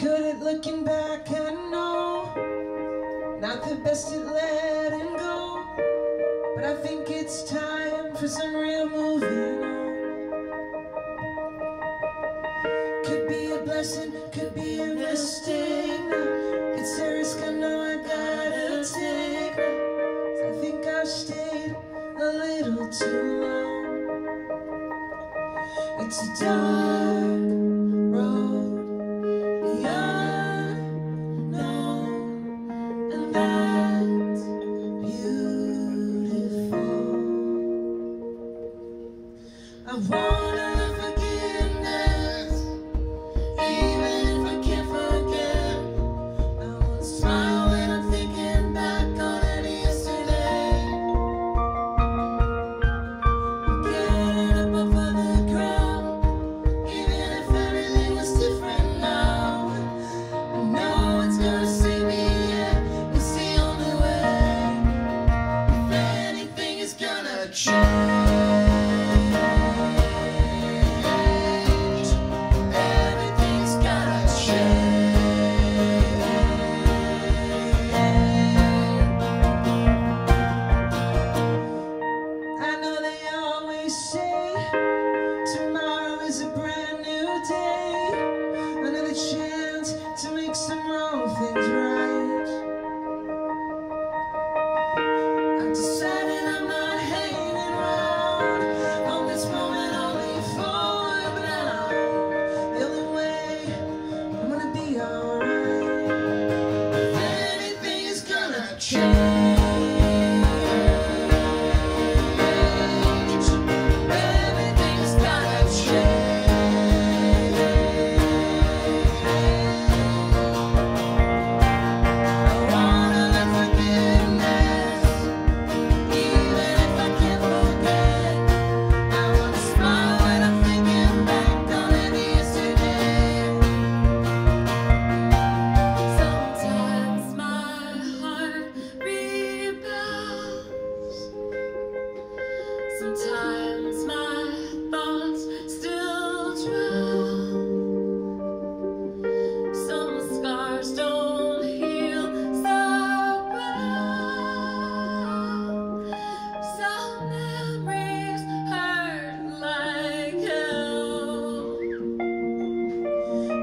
good at looking back, I know. Not the best at letting go. But I think it's time for some real moving on. Could be a blessing, could be a mistake. It's a risk I know I gotta take. I think I stayed a little too long. It's a dark. of.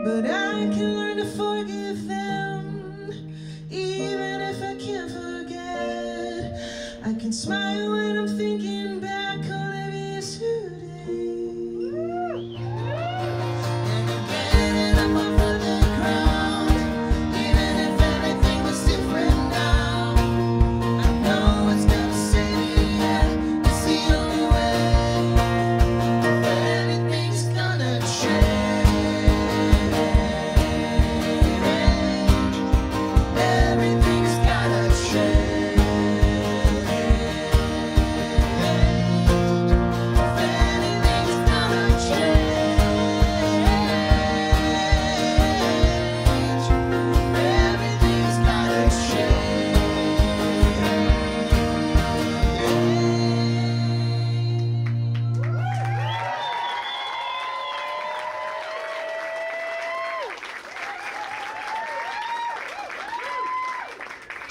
But I can learn to forgive them, even if I can't forget. I can smile when I'm thinking back.